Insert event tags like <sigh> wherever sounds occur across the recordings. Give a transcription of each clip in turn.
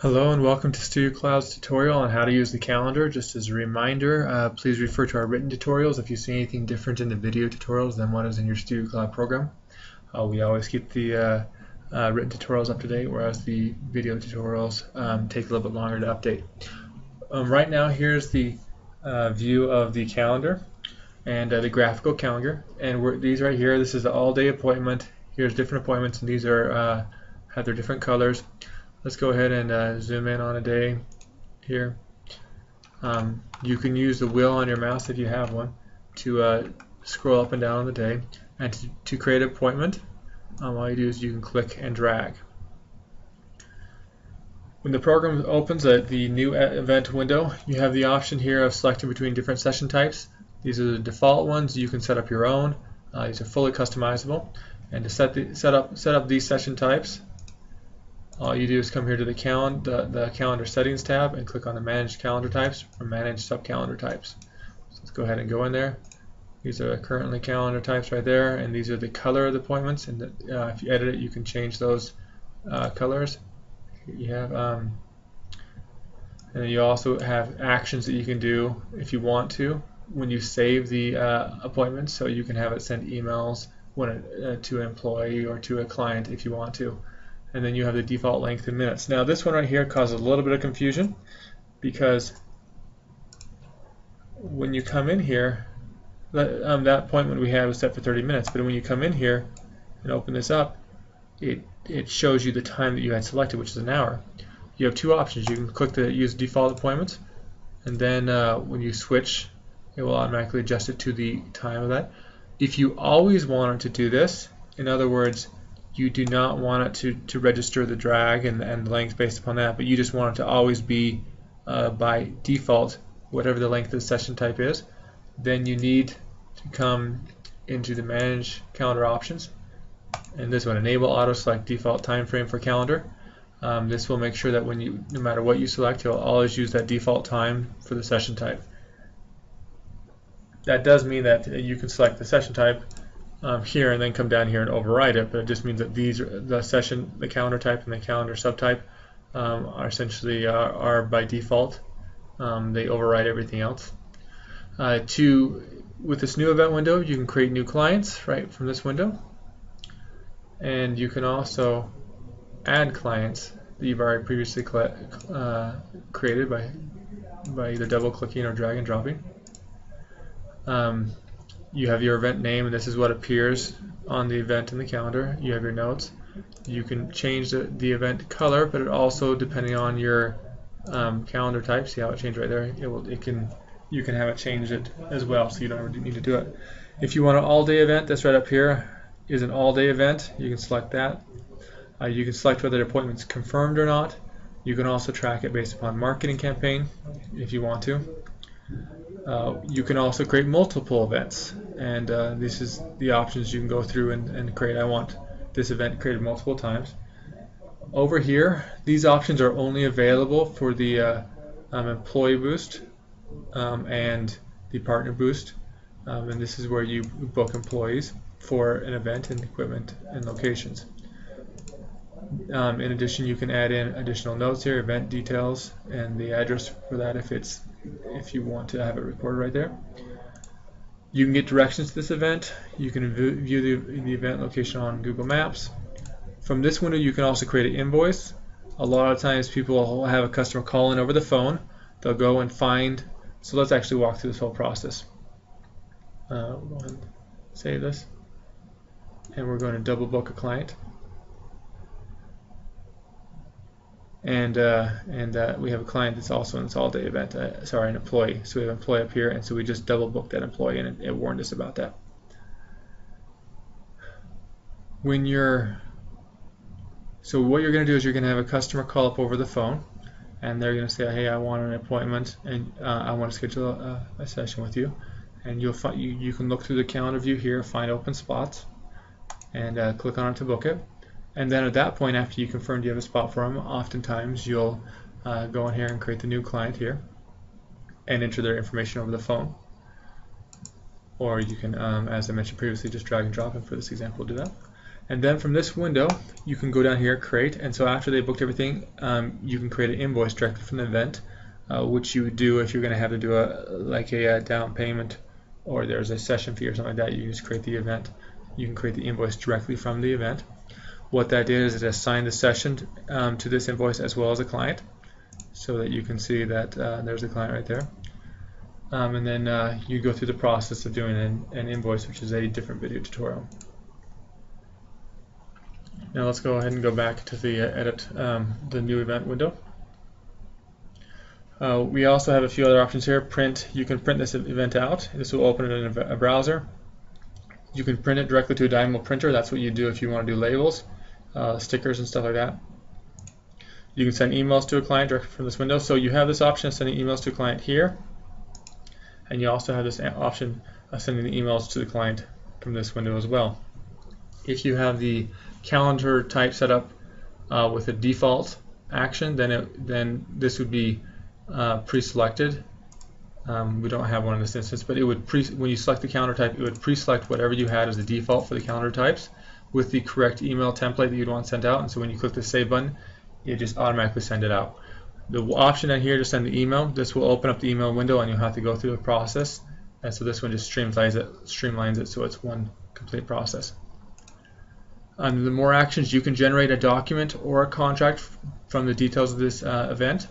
Hello and welcome to StudioCloud's tutorial on how to use the calendar. Just as a reminder, uh, please refer to our written tutorials if you see anything different in the video tutorials than what is in your Studio Cloud program. Uh, we always keep the uh, uh written tutorials up to date, whereas the video tutorials um, take a little bit longer to update. Um, right now, here's the uh, view of the calendar and uh, the graphical calendar. And these right here, this is the all-day appointment. Here's different appointments, and these are have their different colors. Let's go ahead and uh, zoom in on a day here. Um, you can use the wheel on your mouse if you have one to uh, scroll up and down on the day. And to, to create an appointment, um, all you do is you can click and drag. When the program opens at the new event window, you have the option here of selecting between different session types. These are the default ones. You can set up your own. Uh, these are fully customizable. And to set, the, set, up, set up these session types, all you do is come here to the, calendar, the, the calendar settings tab and click on the manage calendar types or manage sub calendar types. So let's go ahead and go in there. These are currently calendar types right there and these are the color of the appointments and the, uh, if you edit it you can change those uh, colors. You have um, and then you also have actions that you can do if you want to when you save the uh, appointments so you can have it send emails when it, uh, to an employee or to a client if you want to and then you have the default length in minutes. Now this one right here causes a little bit of confusion because when you come in here, that, um, that appointment we had was set for 30 minutes, but when you come in here and open this up, it, it shows you the time that you had selected, which is an hour. You have two options. You can click the use default appointments, and then uh, when you switch, it will automatically adjust it to the time of that. If you always wanted to do this, in other words, you do not want it to, to register the drag and, and length based upon that, but you just want it to always be uh, by default whatever the length of the session type is, then you need to come into the manage calendar options. And this one enable auto select default time frame for calendar. Um, this will make sure that when you no matter what you select you'll always use that default time for the session type. That does mean that you can select the session type um, here and then come down here and override it, but it just means that these are the session, the calendar type and the calendar subtype um, are essentially uh, are by default. Um, they override everything else. Uh, to with this new event window, you can create new clients right from this window, and you can also add clients that you've already previously uh, created by by either double clicking or drag and dropping. Um, you have your event name and this is what appears on the event in the calendar. You have your notes. You can change the, the event color, but it also, depending on your um, calendar type, see how it changed right there, it will, it can, you can have it change it as well, so you don't ever need to do it. If you want an all-day event, that's right up here, is an all-day event. You can select that. Uh, you can select whether the appointment's confirmed or not. You can also track it based upon marketing campaign if you want to. Uh, you can also create multiple events and uh, this is the options you can go through and, and, create. I want this event created multiple times. Over here, these options are only available for the uh, um, employee boost um, and the partner boost um, and this is where you book employees for an event and equipment and locations. Um, in addition, you can add in additional notes here, event details, and the address for that if it's if you want to have it recorded right there. You can get directions to this event. You can view the, the event location on Google Maps. From this window, you can also create an invoice. A lot of times, people will have a customer call in over the phone. They'll go and find. So let's actually walk through this whole process. Uh, save this, and we're going to double book a client. And uh, and uh, we have a client that's also in this all-day event. Uh, sorry, an employee. So we have an employee up here, and so we just double booked that employee, and it, it warned us about that. When you're so what you're going to do is you're going to have a customer call up over the phone, and they're going to say, "Hey, I want an appointment, and uh, I want to schedule a, a, session with you." And you'll find you, you can look through the calendar view here, find open spots, and uh, click on it to book it. And then at that point, after you confirm you have a spot for them, oftentimes you'll uh, go in here and create the new client here and enter their information over the phone. Or you can, um, as I mentioned previously, just drag and drop, and for this example, do that. And then from this window, you can go down here, create, and so after they booked everything, um, you can create an invoice directly from the event, uh, which you would do if you're going to have to do a like a, a, down payment or there's a session fee or something like that. You just create the event. You can create the invoice directly from the event. What that did is it assigned the session um, to this invoice as well as a client, so that you can see that uh, there's a client right there. Um, and then uh, you go through the process of doing an, an invoice, which is a different video tutorial. Now let's go ahead and go back to the uh, edit um, the new event window. Uh, we also have a few other options here. Print, you can print this event out. This will open it in a, browser. You can print it directly to a DYMO printer. That's what you do if you want to do labels, uh, stickers, and stuff like that. You can send emails to a client directly from this window. So you have this option of sending emails to a client here. And you also have this option of sending the emails to the client from this window as well. If you have the calendar type set up uh, with a default action, then it, then this would be uh, pre-selected. Um, we don't have one in this instance, but it would pre when you select the calendar type, it would pre-select whatever you had as the default for the calendar types with the correct email template that you'd want sent out. And so when you click the save button, it just automatically send it out. The option down here to send the email, this will open up the email window and you'll have to go through the process. And so this one just streamlines it, streamlines it so it's one complete process. Under the more actions, you can generate a document or a contract from the details of this uh, event.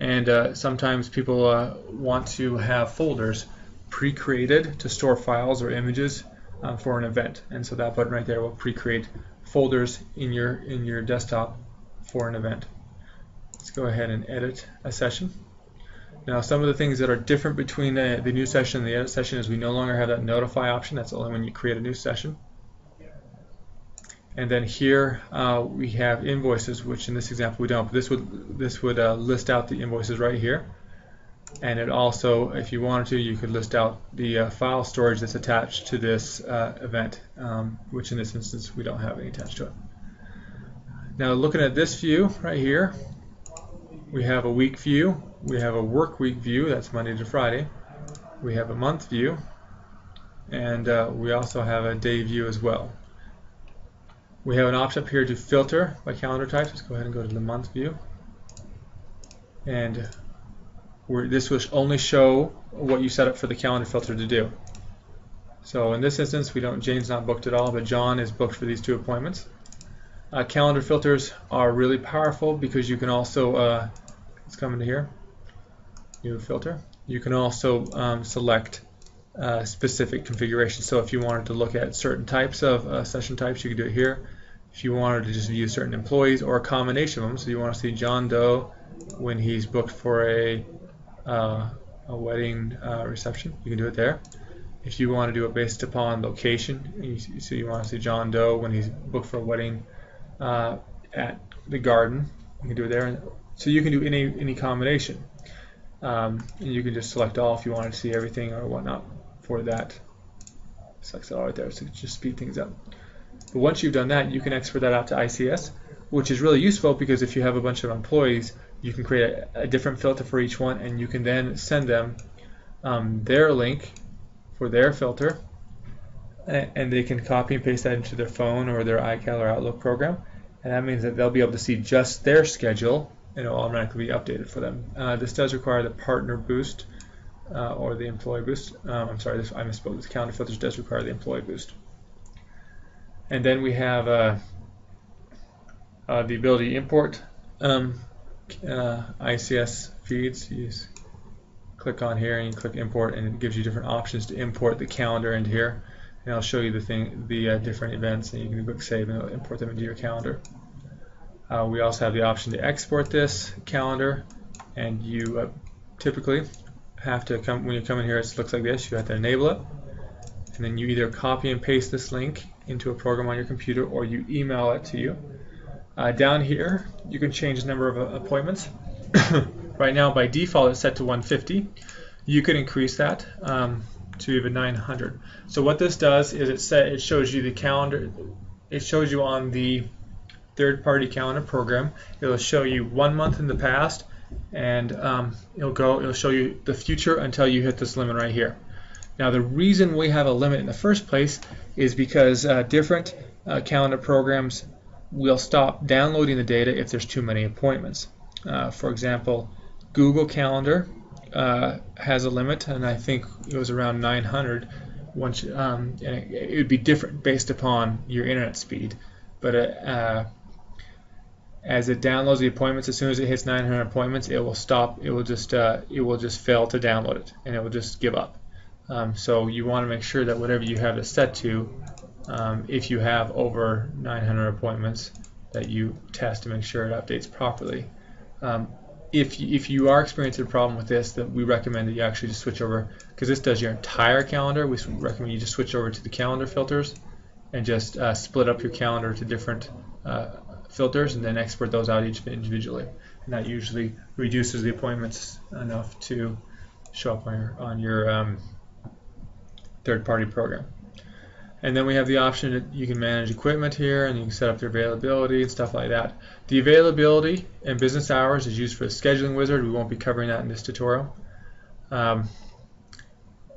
And uh, sometimes people uh, want to have folders pre-created to store files or images uh, for an event. And so that button right there will pre-create folders in your in your desktop for an event. Let's go ahead and edit a session. Now some of the things that are different between the, the new session and the edit session is we no longer have that notify option. That's only when you create a new session. And then here uh, we have invoices, which in this example we don't. But this would this would uh, list out the invoices right here. And it also, if you wanted to, you could list out the uh, file storage that's attached to this uh, event, um, which in this instance we don't have any attached to it. Now looking at this view right here, we have a week view, we have a work week view, that's Monday to Friday, we have a month view, and uh, we also have a day view as well. We have an option up here to filter by calendar types. Let's go ahead and go to the month view. And this will only show what you set up for the calendar filter to do. So in this instance, we don't. Jane's not booked at all, but John is booked for these two appointments. Uh, calendar filters are really powerful because you can also uh, let's come into here, new filter. You can also um, select uh, specific configurations. So if you wanted to look at certain types of uh, session types, you can do it here. If you wanted to just view certain employees or a combination of them, so you want to see John Doe when he's booked for a, uh, a wedding uh, reception, you can do it there. If you want to do it based upon location, you, so you want to see John Doe when he's booked for a wedding uh, at the garden, you can do it there. So you can do any any combination. Um, and you can just select all if you want to see everything or whatnot for that. Select all right there, so just speed things up. But once you've done that, you can export that out to ICS, which is really useful because if you have a bunch of employees, you can create a, a different filter for each one, and you can then send them um, their link for their filter, and, they can copy and paste that into their phone or their iCal or Outlook program, and that means that they'll be able to see just their schedule, and it will automatically be updated for them. Uh, this does require the partner boost uh, or the employee boost. Um, I'm sorry, this, I misspoke. This calendar filters does require the employee boost. And then we have uh, uh, the ability to import um, uh, ICS feeds. You click on here and you click import, and it gives you different options to import the calendar into here. And I'll show you the thing, the uh, different events, and you can click save and import them into your calendar. Uh, we also have the option to export this calendar, and you uh, typically have to come when you come in here. It looks like this. You have to enable it, and then you either copy and paste this link into a program on your computer or you email it to you. Uh, down here, you can change the number of uh, appointments. <coughs> right now, by default, it's set to 150. You could increase that um, to even 900. So what this does is it set, it shows you the calendar. It shows you on the third-party calendar program. It'll show you one month in the past, and um, it'll go. It'll show you the future until you hit this limit right here. Now the reason we have a limit in the first place is because uh, different uh, calendar programs will stop downloading the data if there's too many appointments. Uh, for example, Google Calendar uh, has a limit, and I think it was around 900. Once, um, and it, it, would be different based upon your internet speed. But uh, uh, as it downloads the appointments, as soon as it hits 900 appointments, it will stop. It will just uh, it will just fail to download it, and it will just give up. Um, so you want to make sure that whatever you have it set to, um, if you have over 900 appointments, that you test to make sure it updates properly. Um, if you, if you are experiencing a problem with this, that we recommend that you actually just switch over because this does your entire calendar. We recommend you just switch over to the calendar filters and just uh, split up your calendar to different uh, filters and then export those out each individually. And that usually reduces the appointments enough to show up on your on your um, third-party program. And then we have the option that you can manage equipment here and you can set up the availability and stuff like that. The availability and business hours is used for the scheduling wizard. We won't be covering that in this tutorial. Um,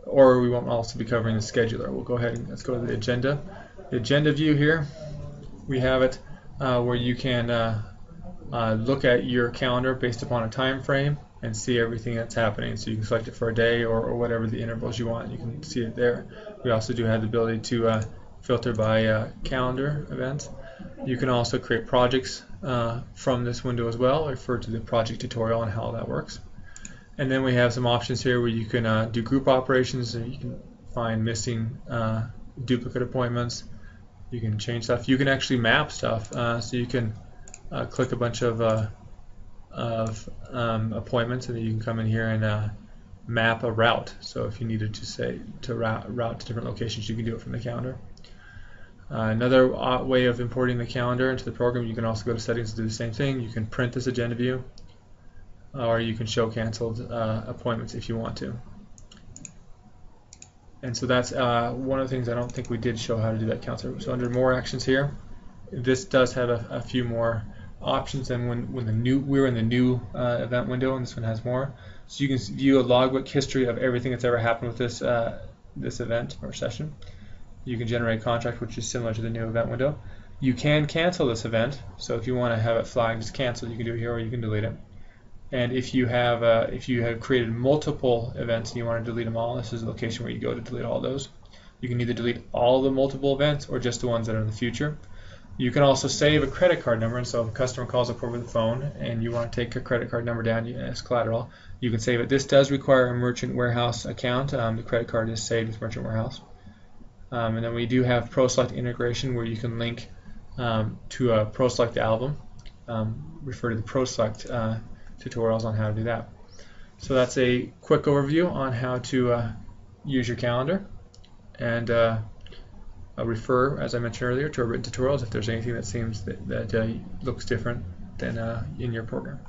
or we won't also be covering the scheduler. We'll go ahead and let's go to the agenda. The agenda view here, we have it uh, where you can uh, uh, look at your calendar based upon a time frame and see everything that's happening. So you can select it for a day or, or whatever the intervals you want. You can see it there. We also do have the ability to uh, filter by uh, calendar events. You can also create projects uh, from this window as well. I refer to the project tutorial on how that works. And then we have some options here where you can uh, do group operations and you can find missing uh, duplicate appointments. You can change stuff. You can actually map stuff. Uh, so you can click a bunch of of um, appointments, and then you can come in here and uh, map a route. So if you needed to say to route, route to different locations, you can do it from the calendar. Uh, another way of importing the calendar into the program, you can also go to settings to do the same thing. You can print this agenda view, or you can show canceled uh, appointments if you want to. And so that's uh, one of the things I don't think we did show how to do that counter. So under more actions here, this does have a, a few more options and when, when the new we're in the new uh, event window and this one has more. So you can view a logbook history of everything that's ever happened with this uh, this event or session. You can generate a contract which is similar to the new event window. You can cancel this event so if you want to have it flagged as canceled you can do it here or you can delete it. And if you have uh, if you have created multiple events and you want to delete them all this is the location where you go to delete all those. You can either delete all the multiple events or just the ones that are in the future you can also save a credit card number, and so if a customer calls up over the phone and you want to take a credit card number down as collateral, you can save it. This does require a merchant warehouse account. Um, the credit card is saved with merchant warehouse. Um, and then we do have ProSelect integration where you can link um, to a ProSelect album. Um, refer to the ProSelect uh, tutorials on how to do that. So that's a quick overview on how to uh, use your calendar. And uh, uh, refer, as I mentioned earlier, to our written tutorials if there's anything that seems that, that uh, looks different than uh, in your program.